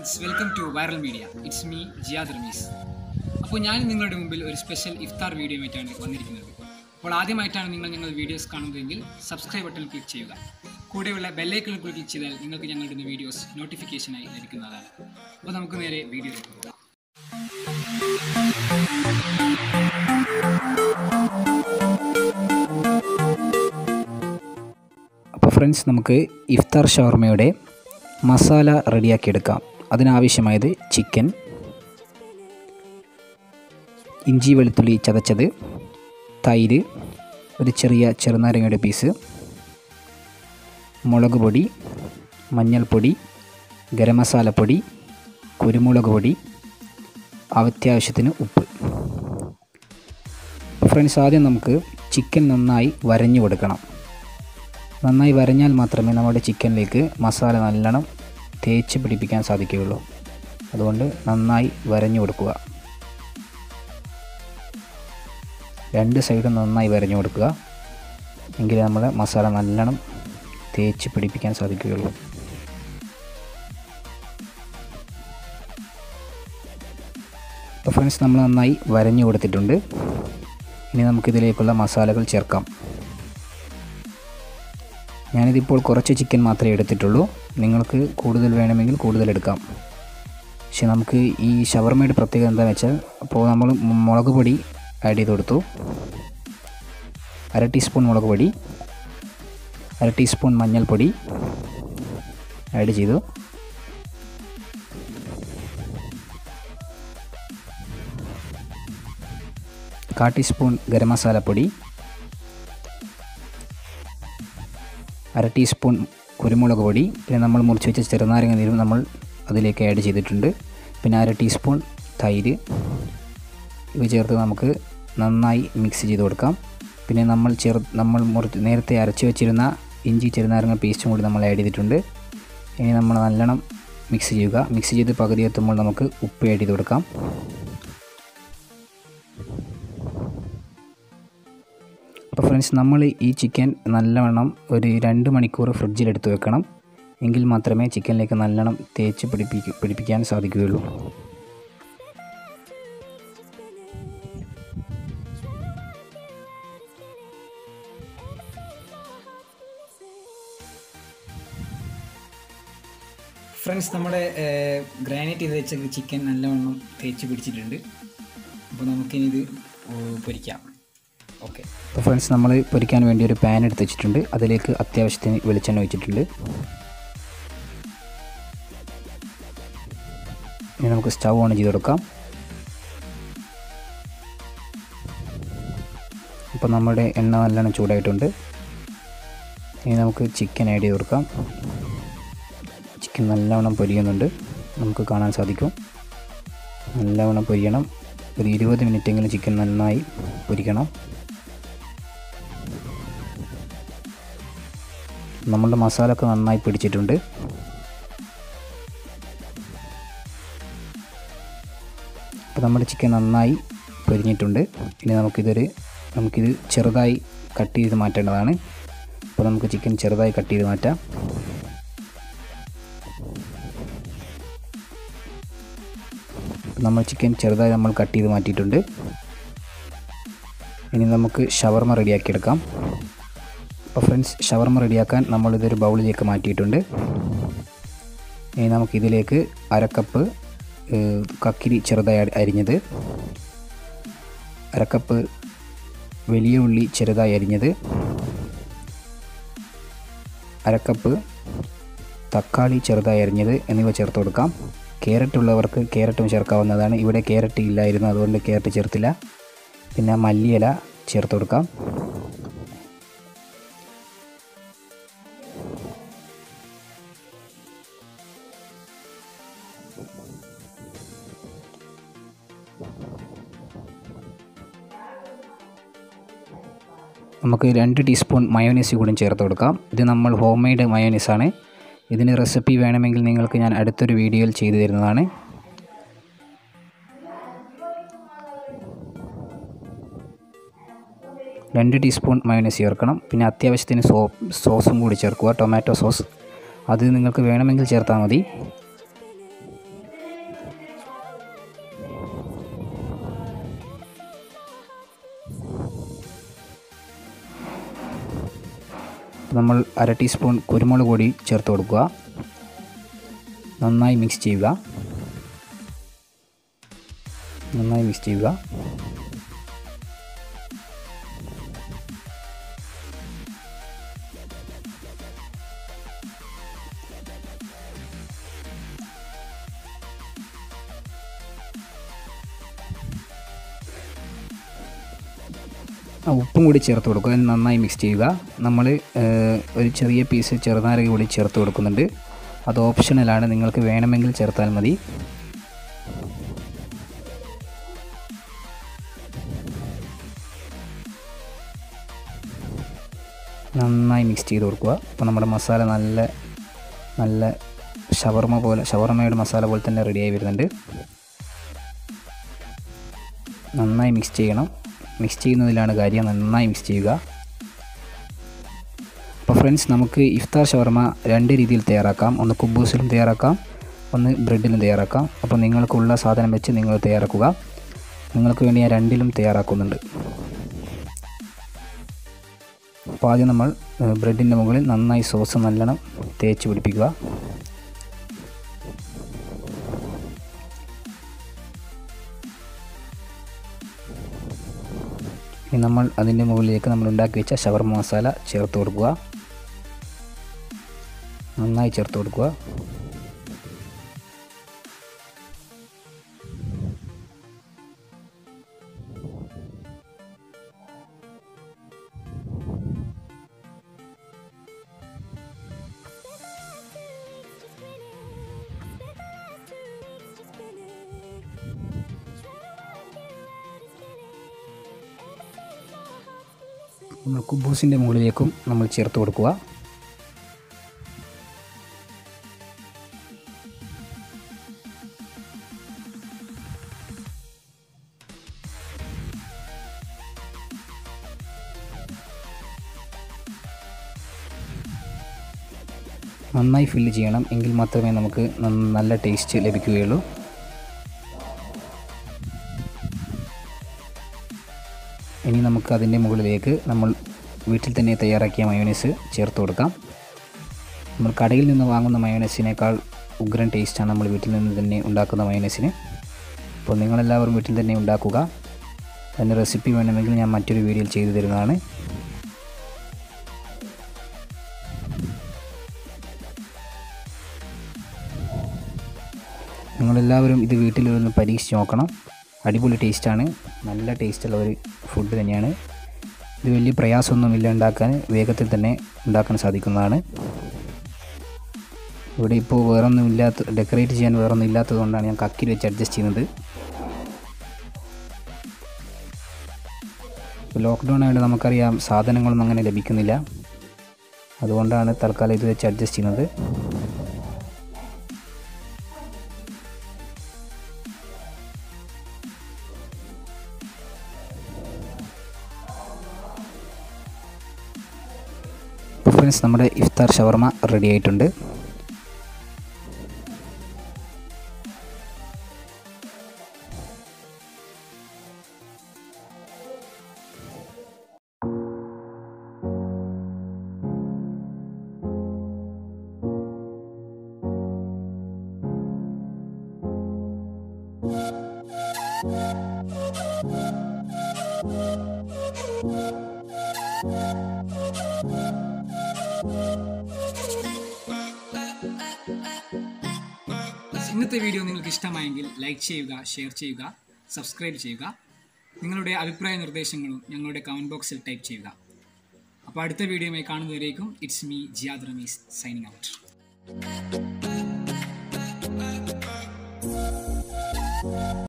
Friends welcome to viral media it's me Jiyad Rameez അപ്പോൾ ഞാൻ നിങ്ങളുടെ മുമ്പിൽ ഒരു സ്പെഷ്യൽ ഇഫ്താർ വീഡിയോയുമായിട്ടാണ് വന്നിരിക്കുന്നത്. അപ്പോൾ ആദ്യമായിട്ടാണ് നിങ്ങൾ ഞങ്ങൾ വീഡിയോസ് കാണുന്നതെങ്കിൽ സബ്സ്ക്രൈബ് ബട്ടൺ ക്ലിക്ക് ചെയ്യുക. കൂടെയുള്ള ബെല്ലൈക്കണിൽ ക്ലിക്ക് ചെയ്താൽ നിങ്ങൾക്ക് ഞങ്ങളുടെ വീഡിയോസ് നോട്ടിഫിക്കേഷനായി ലഭിക്കുന്നതാണ്. അപ്പോൾ നമുക്ക് നേരെ വീഡിയോ അപ്പോൾ ഫ്രണ്ട്സ് നമുക്ക് ഇഫ്താർ ഷവർമയുടെ മസാല റെഡിയാക്കിയെടുക്കാം അതിനാവശ്യമായത് ചിക്കൻ ഇഞ്ചി വെളുത്തുള്ളി ചതച്ചത് തൈര് ഒരു ചെറിയ ചെറുനാരങ്ങയുടെ പീസ് മുളക് പൊടി മഞ്ഞൾപ്പൊടി ഗരം മസാലപ്പൊടി കുരുമുളക് പൊടി അത്യാവശ്യത്തിന് ഉപ്പ്. ഫ്രണ്ട്സ് ആദ്യം നമുക്ക് ചിക്കൻ നന്നായി വരഞ്ഞു കൊടുക്കണം. നന്നായി വരഞ്ഞാൽ മാത്രമേ നമ്മുടെ ചിക്കനിലേക്ക് മസാല നല്ലോണം തേച്ച് പിടിപ്പിക്കാൻ സാധിക്കുകയുള്ളൂ. അതുകൊണ്ട് നന്നായി വരഞ്ഞു കൊടുക്കുക. രണ്ട് സൈഡും നന്നായി വരഞ്ഞു കൊടുക്കുക. എങ്കിലേ നമ്മുടെ മസാല നല്ലോണം തേച്ച് പിടിപ്പിക്കാൻ സാധിക്കുകയുള്ളൂ. ഫ്രണ്ട്സ് നമ്മൾ നന്നായി വരഞ്ഞു കൊടുത്തിട്ടുണ്ട്. ഇനി നമുക്കിതിലേക്കുള്ള മസാലകൾ ചേർക്കാം. ഞാനിതിപ്പോൾ കുറച്ച് ചിക്കൻ മാത്രമേ എടുത്തിട്ടുള്ളൂ. നിങ്ങൾക്ക് കൂടുതൽ വേണമെങ്കിൽ കൂടുതൽ എടുക്കാം. പക്ഷെ നമുക്ക് ഈ ഷവർമയുടെ പ്രത്യേകത എന്താണെന്ന് വെച്ചാൽ അപ്പോൾ നമ്മൾ മുളക് പൊടി ആഡ് ചെയ്ത് കൊടുത്തു. അര ടീസ്പൂൺ മുളക് പൊടി അര ടീസ്പൂൺ മഞ്ഞൾപ്പൊടി ആഡ് ചെയ്തു. കാ ടീസ്പൂൺ ഗരം മസാലപ്പൊടി അര ടീസ്പൂൺ കുരുമുളക് പൊടി പിന്നെ നമ്മൾ മുറിച്ച് വെച്ച ചെറുനാരങ്ങ നീരും നമ്മൾ അതിലേക്ക് ആഡ് ചെയ്തിട്ടുണ്ട്. പിന്നെ അര ടീസ്പൂൺ തൈര് ഇവ ചേർത്ത് നമുക്ക് നന്നായി മിക്സ് ചെയ്ത് കൊടുക്കാം. പിന്നെ നമ്മൾ ചെറു നമ്മൾ മുറിച്ച് നേരത്തെ അരച്ച് വെച്ചിരുന്ന ഇഞ്ചി ചെറുനാരങ്ങ പേസ്റ്റും കൂടി നമ്മൾ ആഡ് ചെയ്തിട്ടുണ്ട്. ഇനി നമ്മൾ നല്ലോണം മിക്സ് ചെയ്യുക. മിക്സ് ചെയ്ത് പകുതി എത്തുമ്പോൾ നമുക്ക് ഉപ്പ് ആഡ് ചെയ്ത് കൊടുക്കാം. ഫ്രണ്ട്സ് നമ്മൾ ഈ ചിക്കൻ നല്ലവണ്ണം ഒരു രണ്ട് മണിക്കൂർ ഫ്രിഡ്ജിൽ എടുത്ത് വെക്കണം. എങ്കിൽ മാത്രമേ ചിക്കനിലേക്ക് നല്ലോണം തേച്ച് പിടിപ്പിക്ക പിടിപ്പിക്കാൻ സാധിക്കുകയുള്ളൂ. ഫ്രണ്ട്സ് നമ്മുടെ ഗ്രാനൈറ്റ് ചെയ്ത് വെച്ച ചിക്കൻ നല്ലവണ്ണം തേച്ച് പിടിച്ചിട്ടുണ്ട്. അപ്പോൾ നമുക്കിനി ഇത് പൊരിക്കാം. അപ്പോൾ ഫ്രണ്ട്സ് നമ്മൾ പൊരിക്കാൻ വേണ്ടി ഒരു പാൻ എടുത്ത് വെച്ചിട്ടുണ്ട്. അതിലേക്ക് അത്യാവശ്യത്തിന് വെളിച്ചെണ്ണ ഒഴിച്ചിട്ടുണ്ട്. ഇനി നമുക്ക് സ്റ്റൗ ഓൺ ചെയ്ത് കൊടുക്കാം. അപ്പോൾ നമ്മുടെ എണ്ണ നല്ലോണം ചൂടായിട്ടുണ്ട്. ഇനി നമുക്ക് ചിക്കൻ ആഡ് ചെയ്ത് കൊടുക്കാം. ചിക്കൻ നല്ലവണ്ണം പൊരിയുന്നുണ്ട്. നമുക്ക് കാണാൻ സാധിക്കും. നല്ലവണ്ണം പൊരിയണം. ഒരു ഇരുപത് മിനിറ്റെങ്കിലും ചിക്കൻ നന്നായി പൊരിക്കണം. നമ്മളുടെ മസാല ഒക്കെ നന്നായി പിടിച്ചിട്ടുണ്ട്. അപ്പോൾ നമ്മുടെ ചിക്കൻ നന്നായി പൊരിഞ്ഞിട്ടുണ്ട്. ഇനി നമുക്കിതൊരു നമുക്കിത് ചെറുതായി കട്ട് ചെയ്ത് മാറ്റേണ്ടതാണ്. അപ്പോൾ നമുക്ക് ചിക്കൻ ചെറുതായി കട്ട് ചെയ്ത് മാറ്റാം. നമ്മൾ ചിക്കൻ ചെറുതായി നമ്മൾ കട്ട് ചെയ്ത് മാറ്റിയിട്ടുണ്ട്. ഇനി നമുക്ക് ഷവർമ റെഡിയാക്കിയെടുക്കാം. അപ്പോൾ ഫ്രണ്ട്സ് ഷവർമ റെഡിയാക്കാൻ നമ്മളിതൊരു ബൗളിലേക്ക് മാറ്റിയിട്ടുണ്ട്. ഇനി നമുക്കിതിലേക്ക് അരക്കപ്പ് കക്കിരി ചെറുതായി അരിഞ്ഞത്. അരക്കപ്പ് വലിയ ഉള്ളി ചെറുതായി അരിഞ്ഞത്. അരക്കപ്പ് തക്കാളി ചെറുതായി അരിഞ്ഞത് എന്നിവ ചേർത്ത് കൊടുക്കാം. ക്യാരറ്റ് ഉള്ളവർക്ക് ക്യാരറ്റും ചേർക്കാവുന്നതാണ്. ഇവിടെ ക്യാരറ്റ് ഇല്ലായിരുന്നു അതുകൊണ്ട് ക്യാരറ്റ് ചേർത്തില്ല. പിന്നെ മല്ലിയില ചേർത്ത് കൊടുക്കാം. നമുക്ക് രണ്ട് ടീസ്പൂൺ മയോനീസ് കൂടി ചേർത്ത് കൊടുക്കാം. ഇത് നമ്മൾ ഹോം മെയ്ഡ് മയോനീസാണ് ഇതിന് റെസിപ്പി വേണമെങ്കിൽ നിങ്ങൾക്ക് ഞാൻ അടുത്തൊരു വീഡിയോയിൽ ചെയ്തു തരുന്നതാണ്. രണ്ട് ടീസ്പൂൺ മയോനൈസ് ചേർക്കണം. പിന്നെ അത്യാവശ്യത്തിന് സോസും കൂടി ചേർക്കുക. ടൊമാറ്റോ സോസ് അത് നിങ്ങൾക്ക് വേണമെങ്കിൽ ചേർത്താൽ മതി. നമ്മൾ അര ടീസ്പൂൺ കുരുമുളക് പൊടി ചേർത്ത് കൊടുക്കുക. നന്നായി മിക്സ് ചെയ്യുക. നന്നായി മിക്സ് ചെയ്യുക. ഉപ്പും കൂടി ചേർത്ത് കൊടുക്കുക. അത് നന്നായി മിക്സ് ചെയ്യുക. നമ്മൾ ഒരു ചെറിയ പീസ് ചെറുനാരക കൂടി ചേർത്ത് കൊടുക്കുന്നുണ്ട്. അത് ഓപ്ഷണലാണ് നിങ്ങൾക്ക് വേണമെങ്കിൽ ചേർത്താൽ മതി. നന്നായി മിക്സ് ചെയ്ത് കൊടുക്കുക. അപ്പോൾ നമ്മുടെ മസാല നല്ല നല്ല ഷവർമ പോലെ ഷവർമയുടെ മസാല പോലെ തന്നെ റെഡിയായി വരുന്നുണ്ട്. നന്നായി മിക്സ് ചെയ്യണം. മിക്സ് ചെയ്യുന്നതിലാണ് കാര്യം. നന്നായി മിക്സ് ചെയ്യുക. അപ്പോൾ ഫ്രണ്ട്സ് നമുക്ക് ഇഫ്താർ ഷവർമ രണ്ട് രീതിയിൽ തയ്യാറാക്കാം. ഒന്ന് കുബൂസിലും തയ്യാറാക്കാം. ഒന്ന് ബ്രെഡിലും തയ്യാറാക്കാം. അപ്പോൾ നിങ്ങൾക്കുള്ള സാധനം വെച്ച് നിങ്ങൾ തയ്യാറാക്കുക. നിങ്ങൾക്ക് വേണ്ടി ഞാൻ രണ്ടിലും തയ്യാറാക്കുന്നുണ്ട്. അപ്പോൾ ആദ്യം നമ്മൾ ബ്രെഡിന്റെ മുകളിൽ നന്നായി സോസ് നല്ലോണം തേച്ച് പിടിപ്പിക്കുക. ഇനി നമ്മൾ അതിന്റെ മുകളിലേക്ക് നമ്മൾ ഉണ്ടാക്കി വെച്ച ഷവർമ മസാല ചേർത്ത് കൊടുക്കുക. നന്നായി ചേർത്ത് കൊടുക്കുക. നമ്മൾ കുബൂസിന്റെ മുകളിലേക്കും നമ്മൾ ചേർത്ത് കൊടുക്കുക. നന്നായി ഫില്ല് ചെയ്യണം. എങ്കിൽ മാത്രമേ നമുക്ക് നല്ല ടേസ്റ്റ് ലഭിക്കുകയുള്ളൂ. ഇനി നമുക്ക് അതിന്റെ മുകളിലേക്ക് നമ്മൾ വീട്ടിൽ തന്നെ തയ്യാറാക്കിയ മയോണൈസ് ചേർത്ത് കൊടുക്കാം. നമ്മൾ കടയിൽ നിന്ന് വാങ്ങുന്ന മയോണൈസിനേക്കാൾ ഉഗ്രൻ ടേസ്റ്റാണ് നമ്മൾ വീട്ടിൽ നിന്ന് തന്നെ ഉണ്ടാക്കുന്ന മയോണൈസിന് അപ്പോൾ നിങ്ങളെല്ലാവരും വീട്ടിൽ തന്നെ ഉണ്ടാക്കുക. അതിന്റെ റെസിപ്പി വേണമെങ്കിൽ ഞാൻ മറ്റൊരു വീഡിയോയിൽ ചെയ്തു തരുന്നതാണ്. നിങ്ങളെല്ലാവരും ഇത് വീട്ടിലൊന്ന് പരീക്ഷിച്ച് നോക്കണം. അടിപൊളി ടേസ്റ്റാണ് നല്ല ടേസ്റ്റുള്ള ഒരു ഫുഡ് തന്നെയാണ്. ഇത് വലിയ പ്രയാസമൊന്നുമില്ല ഉണ്ടാക്കാൻ വേഗത്തിൽ തന്നെ ഉണ്ടാക്കാൻ സാധിക്കുന്നതാണ്. ഇവിടെ ഇപ്പോൾ വേറൊന്നും ഇല്ലാത്ത ഡെക്കറേറ്റ് ചെയ്യാൻ വേറൊന്നും ഇല്ലാത്തത് കൊണ്ടാണ് ഞാൻ കക്കിൽ വെച്ച് അഡ്ജസ്റ്റ് ചെയ്യുന്നത്. ലോക്ക്ഡൗൺ ആയതുകൊണ്ട് നമുക്കറിയാം സാധനങ്ങളൊന്നും അങ്ങനെ ലഭിക്കുന്നില്ല. അതുകൊണ്ടാണ് തൽക്കാലം ഇത് വെച്ച് അഡ്ജസ്റ്റ് ചെയ്യുന്നത്. ഫ്രണ്ട്സ് നമ്മുടെ ഇഫ്താർ ഷവർമ റെഡി ആയിട്ടുണ്ട്. ഇന്നത്തെ വീഡിയോ നിങ്ങൾക്ക് ഇഷ്ടമായെങ്കിൽ ലൈക്ക് ചെയ്യുക ഷെയർ ചെയ്യുക സബ്സ്ക്രൈബ് ചെയ്യുക. നിങ്ങളുടെ അഭിപ്രായ നിർദ്ദേശങ്ങളും ഞങ്ങളുടെ കമന്റ് ബോക്സിൽ ടൈപ്പ് ചെയ്യുക. അപ്പോൾ അടുത്ത വീഡിയോയുമായി കാണുന്നവരേക്കും it's me Jiyad Rameez signing out